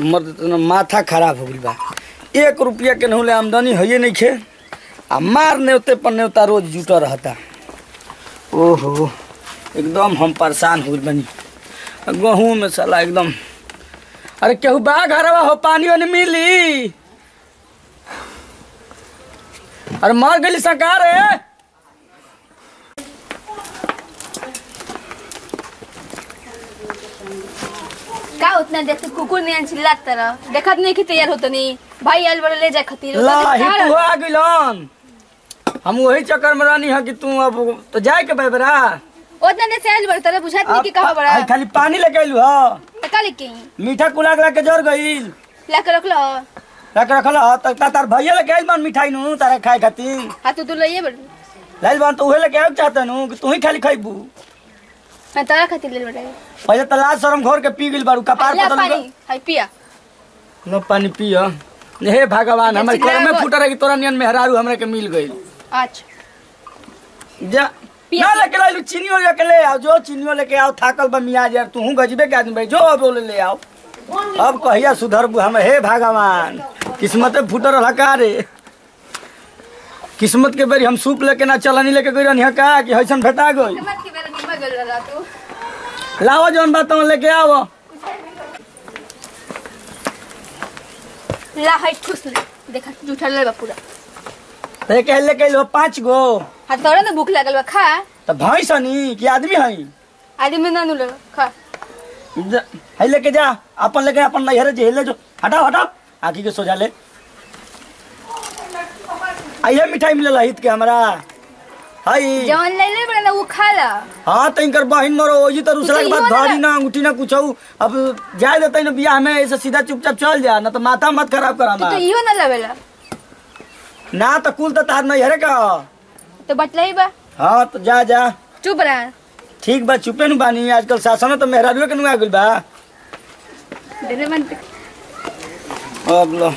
मर्द माथा खराब हो गई बा। एक रुपया के नहुले आमदनी है नहीं खे, आ मार नेवते पर नेवता रोज जुटा रहता। ओहो, एकदम हम परेशान हो बनी। गहूँ में साला एकदम, अरे केहू बा घरवा हो पानी वानी मिली। अरे मर गई सरकार। है का उतना देख कुकुर नहीं चिल्लात तरह देखत नहीं कि तैयार होत नहीं। भाई आल बड़े ले जा खातिर ला ही तू आ गइलन हम वही चक्कर में रहनी है कि तू अब तो जाए के बेबरा उतना देर से आल बड़े तरह बुझात नहीं कि कहाँ बड़ा। खाली पानी लेके आइलू ह। त का लेके मीठा कुला के लेके जर गइल। ला के रख लो रख रखल ह। तक ता तार भैया लेके आइल बन मिठाई नु तारा खाए खातिर। हाँ तू तो लइए बड़। लाइल बन तो उहे लेके आउ चाहता नु कि तू ही खाली खाइबू। मैं तारा खातिर ले बड़े पहले तो लाज शरम घोर के पी गइल बारू कपार पतल पानी हाय पिया। लो पानी पिय। हे भगवान हमर घर में गो- फुट रही तोरा नियन मेहरारू हमरा के मिल गइल। अच्छा। जा। ना लेके लाइलू चीनियो लेके ले आओ जो चीनियो लेके आओ थाकल बा मियाज यार तू गजबे के आदमी भाई जो बोले ले आओ। अब कहिया सुधरबू हम हे भगवान किस्मते फुटर हका रे? किस्मत के बेरी हम सूप लेके ना चलनी लेके गई रहनी का? कि हैसन भेटा गई लाओ जौन बात तुम लेके आओ। ला ठुस देखा जूठा ले पूरा। ते लो पाँच गो। हाँ तोरा ना भूख लागल बा खा। तो भैंस हनी कि आदमी हई आदमी ना नु ले खा। है लेके जा। अपन लेके अपन नैहरे जे ले जो हटाओ हटाओ। आखी के सोजा ले। आइए मिठाई मिलल हित के हमरा। हई जवन ले ले बड़ा ना वो खा ला हाँ तो इनकर बहिन मरो ओजी तो दूसरा के कुछ बाद ना घड़ी ना। अंगूठी ना कुछ अब जाए देते ना बियाह में ऐसे सीधा चुपचाप चल जा ना तो माथा मत खराब कर तू तो हमार इहो ना लेवेला ना तो कुल तो तार नैहरे का। तो बटला ही बा। हाँ तो जा जा। चुप रहा। ठीक बा चुपे नु बानी आजकल शासन तो मेहरारुए के नु आ गइल बा। देने मन अब लो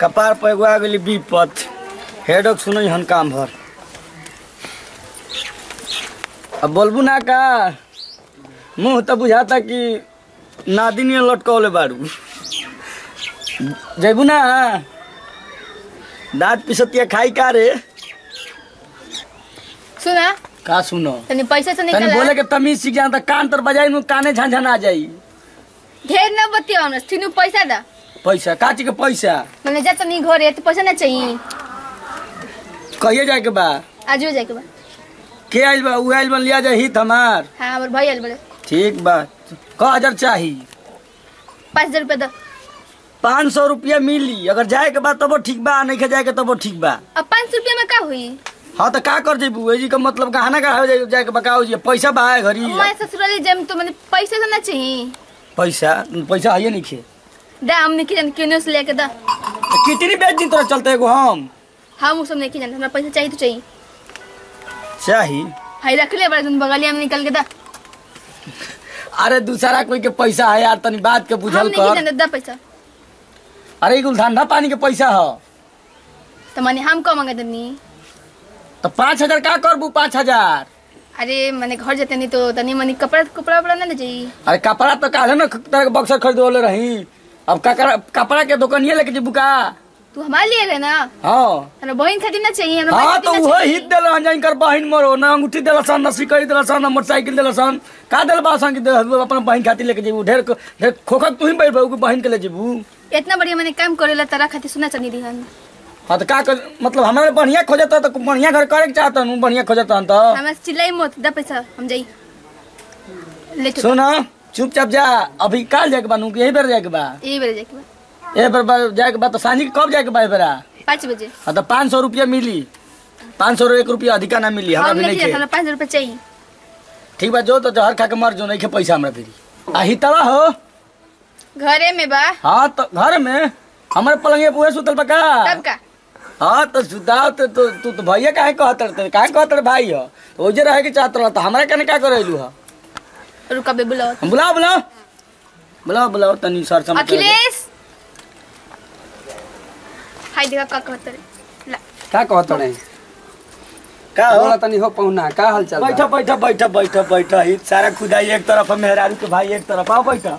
कपार पर एगो आ गेली विपत हेडक सुनई हन काम भर। अब बोलबू ना का। मुँह तो बुझाता कि नादिनी लटकौले बारू जैबू ना। दांत पिसतिया खाई का रे? सुना? का सुनो? तनी पैसा से निकला बोले के तमीज सीख जाता कान तर बजाई नु काने झंझन आ जाई। ढेर ना बतिया हमरा तीनू पैसा दा। पैसा? काची के पैसा? मैंने जा तनी घरे तो पैसा ना चाहिए कहिए जाए के बा? आज जाए के बा। के आइल बा? उ आइल बा लिया जाए हित हमार। हाँ हमारे भाई आल बड़े ठीक बा। क हज़ार चाही। पाँच हज़ार रुपया दो। पाँच सौ रुपया मिली। अगर जाए के बाद तबो ठीक बा नहीं के जाए के तबो ठीक बा। अब पाँच सौ रुपया में का हुई? हाँ तो का कर जेबू जी का मतलब कहाना का हो जाए जाए के बकाओ जी पैसा बा है घरी मैं ससुराली जम तो मैंने पैसा तो ना चाहिए पैसा? पैसा है नहीं खे दा हमने की जान क्यों से लेके दा। कितनी बेच दिन तोरा चलते एगो हम? हम उस सब नहीं की जान हमारा पैसा चाहिए तो चाहिए चाही। हाई रख ले बड़ा तुम बगलिया में निकल के दा। अरे दूसरा कोई के पैसा है यार तनी बात के बुझल नहीं कर। जान दा पैसा। अरे कुल धंधा पानी के पैसा हो। तो मैंने हम कम मांगे तनी तो पाँच हज़ार का करबू पाँच हज़ार। अरे मैंने घर जाते नहीं तो तनी मनी कपड़ा कपड़ा वपड़ा ना चाहिए अरे कपड़ा तो काले ना तरह बक्सर खरीदोले रही। अब कपड़ा के दुकानिए लेके जेबू का? तू हमारे लिए रहे ना? हाँ। बहन खातिर ना चाहिए हाँ तो खातिर ना वो चाहिए। हित दिल जाइन कर बहिन मरो ना अंगूठी दिल सन ना सिकड़ी दिल सन ना मोटरसाइकिल दिल सन। का दिल बा सन अपन बहिन खातिर लेके जेबू। ढेर ढेर खोखत तू ही बैठ बहू बहिन के ले जेबू। इतना बढ़िया मैंने काम करेला तारा खातिर सुना चनी दिहन। हाँ तो का कर मतलब हमारे बढ़िया खोजता तो बढ़िया घर करे के चाहता हूँ बढ़िया खोजता तो। हमें चिल्लाई मत दा पैसा हम जाई। ले तो चुपचाप जा अभी काल जाके बनू यही बेर जाके बा यही बेरे जाके बा ए बा- जाके बा तो सांझी कब जाके बा ए बेरा? पाँच बजे। हाँ तो पाँच सौ रुपया मिली। पाँच सौ एक रुपया अधिका ना मिली हमरा भी नहीं पाँच हज़ार रुपया चाहिए। ठीक बा जो तो जहर खा के मर जो नहीं खे पैसा हमरा फिर। आ हितवा हो। घरे में बा। हाँ तो घर में? हमारे पलंगे पुए सुतल बका तब का? हाँ तो सुताओ तो तू तू तो भैया काहे कहत रहे काहे कहत रहे भाई हो? तो ओजे रहे के चाहत रहा तो हमारे कने का करैलू हा? रुका बे बुलाओ। बुलाओ बुलाओ। बुलाओ बुलाओ तनी सर समझ। अखिलेश! हाय देखा का कहत रे ला का का हो बोला तनी हो पहुना का हाल चाल बा? बैठा बैठा बैठा बैठा बैठा ही सारा खुदाई एक तरफ मेहरारू के भाई एक तरफ। आओ बैठा।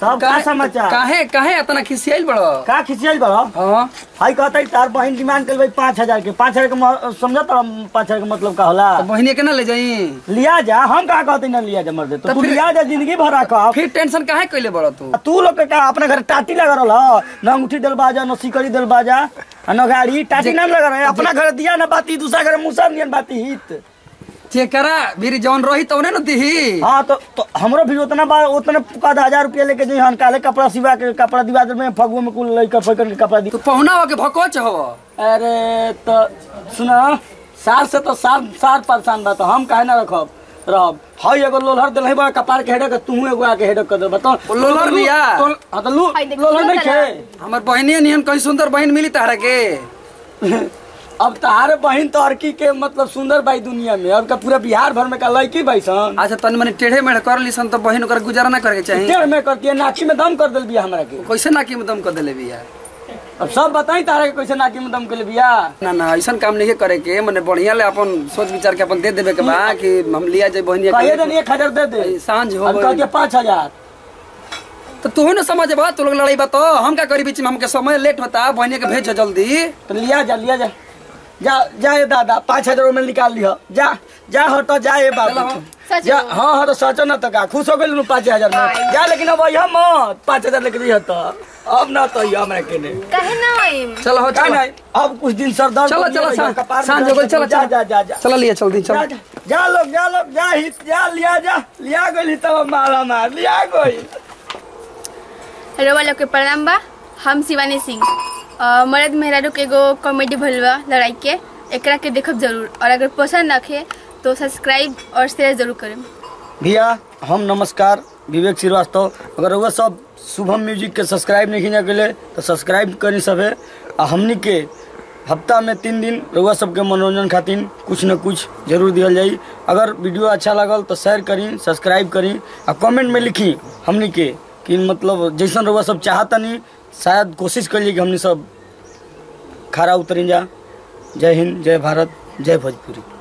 तब का समाचार? काहे काहे इतना खिसियाइल बड़ो? का खिसियाई बड़ा? हाँ। हाई कहता तार बहन डिमांड कर भाई पाँच हज़ार के। पाँच हज़ार के समझ पाँच हज़ार के मतलब का होला? तो बहिनी के ना ले जाई? लिया जा। हम कहा कहते ना लिया जा मर्दे? तो तो तू लिया जा ज़िंदगी भर रखा फिर टेंशन काहे कइले बड़ो तू? तू लोग के का अपने घर टाटी लगा रहा न अंगूठी दिल बाजा न दिल बाजा न गाड़ी। टाटी ना लगा रहे अपना घर दिया ना बाती दूसरा घर मुसा नियन बाती हित। जेकरा मेरी जौन रही तौने न दिही। हाँ तो, तो हमरो भी उतना बा उतने का हज़ार रुपया लेके जो हम काले कपड़ा सिवा के कपड़ा दिवा दे में फगुआ में कुल लइका फैकन के कपड़ा दी। तू पहुना हो के भकोच हो अरे तो सुना सार से तो सार सार परेशान बा तो हम काहे ना रखब? रहब। हई एगो लोलहर दिल बा कपार के हेडक तू एगो आके हेडक कर दे बताओ लोलहर लिया? हाँ तो लू हई देखो, लोलहर नहीं खे हमर बहिनी नियन कहीं सुंदर बहन मिली तारा के। अब तहारे बहन तोरकी के मतलब सुंदर बाई दुनिया में। अब का पूरा बिहार भर में का लड़की बाई सन। अच्छा तनी मनी टेढ़े मेढ़ कर ली सन तो बहन ओकर गुजारा ना करे के चाही। टेढ़ में करती है नाकी में दम कर दिल बिया हमरा के। कैसे नाकी में दम कर देले बिया अब सब बताई तारा के कैसे नाकी में दम कर बिया ना ना ऐसा काम नहीं करे के मने बढ़िया ले अपन सोच विचार के अपन दे देबे के बा कि हम लिया जाए बहनिया कहिए के। एक हज़ार दे दे। साँझ हो कह के पाँच हज़ार। तो तू ना समझ बा तू लोग लड़ाई बा तो। हम का करी बीच में हमके समय लेट होता बहनिया के भेज जल्दी। तो लिया जा लिया जा। जा जा ये दादा पाँच हज़ार में निकाल लिया जा जा हो तो जा ये बाबू। जा हाँ हाँ तो सचो ना तो का खुश हो गई पाँच हज़ार में। जा लेकिन अब यहाँ मत। पाँच हज़ार लेके दिया तो। अब ना तो यहाँ हमरा के ने काहे ना चलो हो चलो। अब कुछ दिन सर दर्द चलो चलो साँझ में हो गई। चलो। जा जा जा जा। चलो लिया जल्दी जा चलो जा लोग जा लोग जा हित जा लिया जा। लिया गई तब मारा मार लिया गई रवा लोग के प्रणाम बा। हम शिवानी सिंह। मर्द मेहरारू के एगो कॉमेडी भइल बा लड़ाई के एकरा के देखब ज़रूर। और अगर पसंद आखे तो सब्सक्राइब और शेयर ज़रूर करें भैया, हम नमस्कार, विवेक श्रीवास्तव। अगर वह सब शुभम म्यूज़िक के सब्सक्राइब नहीं गेले तो सब्सक्राइब करी सबे आ हमनी के हफ़्ता में तीन दिन रउआ सबके मनोरंजन खातिर कुछ न कुछ ज़रूर दिया जाई। अगर वीडियो अच्छा लगल तो शेयर करी सब्सक्राइब करी। और कमेंट में लिखी हमनी के कि मतलब जैसन रउआ सब चाहतनी शायद कोशिश करिए कि हमनी सब खड़ा उतरी जा। जय हिंद, जय भारत, जय भोजपुरी।